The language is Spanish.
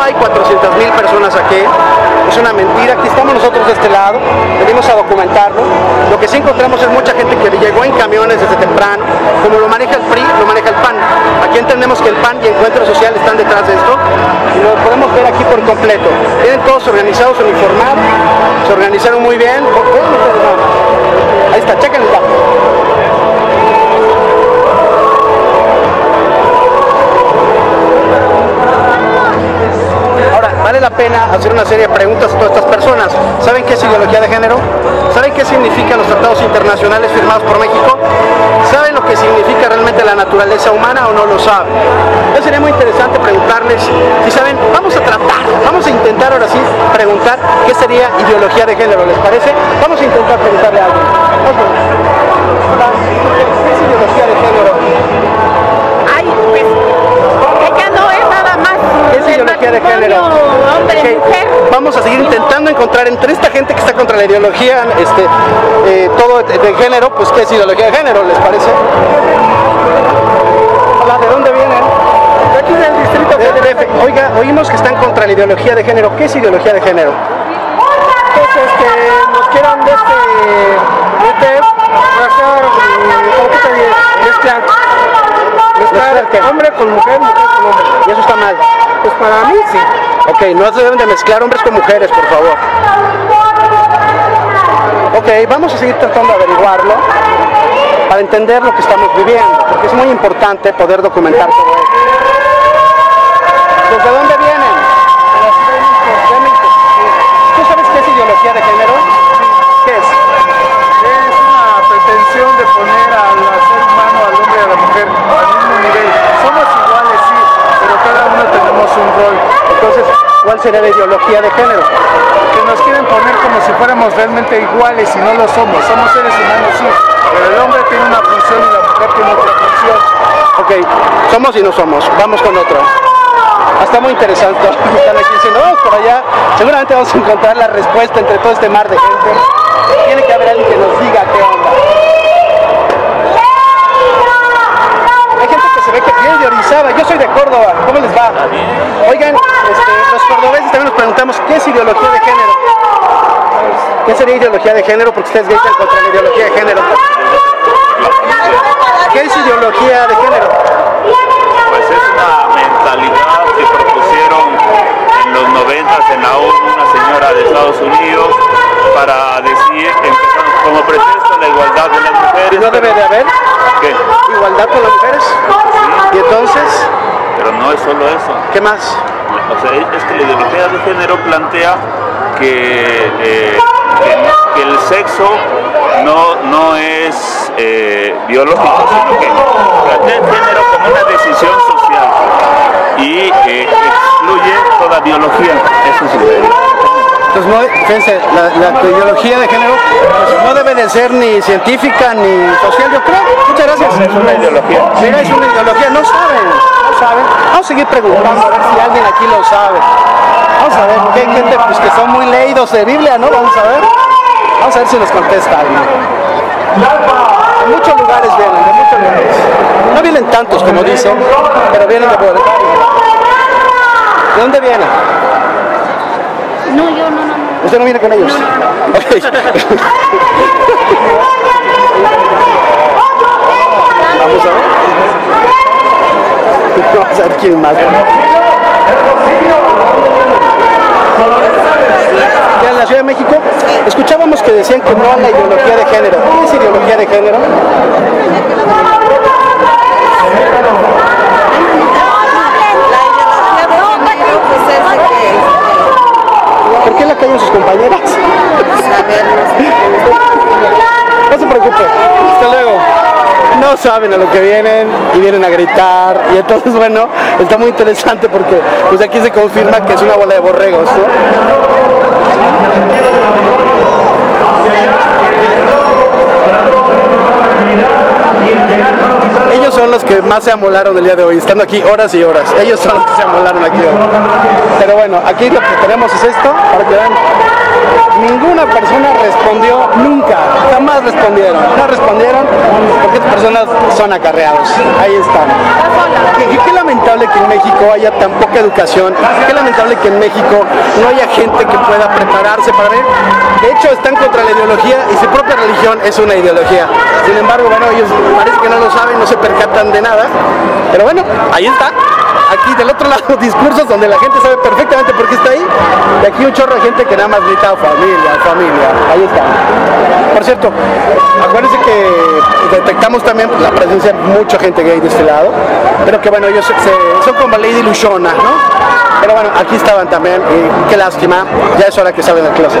hay 400 mil personas aquí, es una mentira, aquí estamos nosotros de este lado, venimos a documentarlo. Lo que sí encontramos es mucha gente que llegó en camiones desde temprano, como lo maneja el PRI, lo maneja el PAN. Aquí entendemos que el PAN y Encuentro Social están detrás de esto y lo podemos ver aquí por completo. Vienen todos organizados, uniformados, se organizaron muy bien. Pena hacer una serie de preguntas a todas estas personas. ¿Saben qué es ideología de género? ¿Saben qué significan los tratados internacionales firmados por México? ¿Saben lo que significa realmente la naturaleza humana o no lo saben? Entonces sería muy interesante preguntarles si saben, vamos a tratar, vamos a intentar ahora sí preguntar qué sería ideología de género, ¿les parece? Vamos a intentar preguntarle a alguien. ¿Qué intentando encontrar entre esta gente que está contra la ideología, este, eh, todo de, de género, pues qué es ideología de género, ¿les parece? Hola, ¿de dónde vienen? De aquí del distrito de DF. Oiga, oímos que están contra la ideología de género. ¿Qué es ideología de género? Pues este, nos quieran de este, meter, hacer, ¿cómo que te diré? Mezclar. Mezclar hombre con mujer, mujer con hombre. Y eso está mal. Pues para mí sí. Ok, no deben de mezclar hombres con mujeres, por favor. Ok, vamos a seguir tratando de averiguarlo para entender lo que estamos viviendo, porque es muy importante poder documentar todo esto. ¿Cuál sería la ideología de género? Que nos quieren poner como si fuéramos realmente iguales y no lo somos. Somos seres humanos, sí, pero el hombre tiene una función y la mujer tiene otra función. Ok, somos y no somos. Vamos con otro. Ah, Está muy interesante. Están aquí diciendo, vamos por allá. Seguramente vamos a encontrar la respuesta entre todo este mar de gente. Tiene que haber alguien que nos diga qué onda. Hay gente que se ve que viene de Orizaba. Yo soy de Córdoba. ¿Cómo les va? Oigan, este, los cordobeses también nos preguntamos qué es ideología de género. ¿Qué sería ideología de género? Porque ustedes gritan contra la ideología de género. ¿Qué es ideología de género? pues es una mentalidad que propusieron en los 90 en la ONU una señora de Estados Unidos para decir, empezando como pretexto la igualdad de las mujeres. ¿No debe de haber ¿Qué? igualdad con las mujeres? Y entonces, Pero no es solo eso. ¿qué más? O sea, es que la ideología de género plantea que, eh, el sexo no, no es eh, biológico, sino que plantea el género como una decisión social y eh, excluye toda biología. Eso es Entonces, no, fíjense, la, la ideología de género pues, no debe de ser ni científica ni social, yo creo. Muchas gracias. Es una ideología. Mira, es una ideología, no saben, no saben. Vamos a seguir preguntando a ver si alguien aquí lo sabe. Vamos a ver, porque hay gente pues, que son muy leídos de Biblia, ¿no? Vamos a ver. Vamos a ver si nos contesta alguien. De muchos lugares vienen, de muchos lugares. No vienen tantos como dicen, pero vienen de Bogotá. ¿De dónde vienen? No, yo no, no, no. ¿Usted no viene con ellos? Ok. Vamos a ver. Vamos a ver quién más. Ya en la Ciudad de México escuchábamos que decían que no a la ideología de género. ¿Qué es ideología de género? La ideología de género pues es de que ¿Por qué la callan sus compañeras? Hasta luego. No saben a lo que vienen y vienen a gritar. Y entonces, bueno, está muy interesante porque pues aquí se confirma que es una bola de borregos. Más se amolaron el día de hoy, estando aquí horas y horas. Ellos son los que se amolaron aquí hoy. Pero bueno. aquí lo que tenemos es esto, para que vean. Ninguna persona respondió nunca, jamás respondieron. No respondieron porque son acarreados. Ahí están. Qué, qué lamentable que en México haya tan poca educación. Qué lamentable que en México no haya gente que pueda prepararse para ver. De hecho, están contra la ideología y su propia religión es una ideología. Sin embargo, bueno, ellos parece que no lo saben, no se percatan de nada. Pero bueno, ahí está aquí del otro lado discursos donde la gente sabe perfectamente por qué está ahí y aquí un chorro de gente que nada más grita familia, familia, ahí está. Por cierto, acuérdense que detectamos también la presencia de mucha gente gay de este lado, pero que bueno, ellos se- son como Lady Lushona, ¿no? Pero bueno, aquí estaban también y qué lástima, ya es hora que salen del closet.